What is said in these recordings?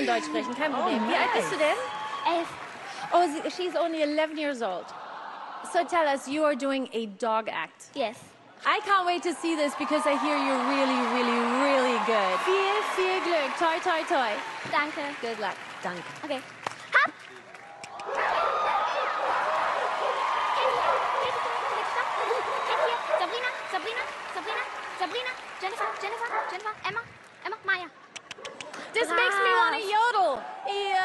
können Deutsch sprechen, kein Problem. Oh, Wie alt bist du denn? Elf. Oh, she's only 11 years old. So tell us, you are doing a dog act. Yes. I can't wait to see this because I hear you're really, really, really good. Viel, viel Glück. Toi, toi, toi. Danke. Good luck. Danke. Okay. Hopp! Sabrina, Sabrina, Sabrina, Sabrina, Jennifer, Jennifer, Jennifer, Emma, Emma, Maya. This makes me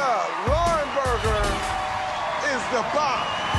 Laurenberger is the bomb.